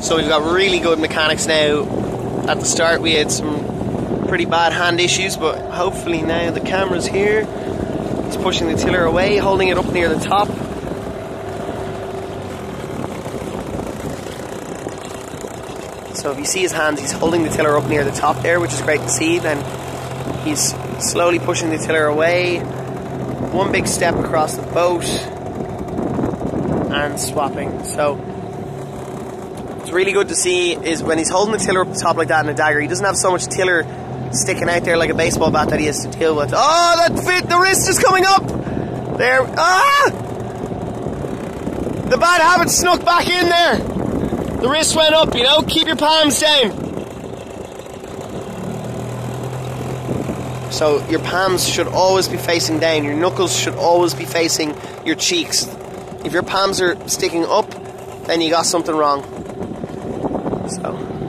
So we've got really good mechanics now. At the start, we had some pretty bad hand issues, but hopefully now the camera's here. He's pushing the tiller away, holding it up near the top. So if you see his hands, he's holding the tiller up near the top there, which is great to see. Then he's slowly pushing the tiller away. One big step across the boat and swapping. So it's really good to see is when he's holding the tiller up the top like that in a dagger, he doesn't have so much tiller sticking out there like a baseball bat that he has to deal with. Oh, that fit, the wrist is coming up! There, ah! The bad habit snuck back in there. The wrist went up, you know, keep your palms down. So your palms should always be facing down, your knuckles should always be facing your cheeks. If your palms are sticking up, then you got something wrong. So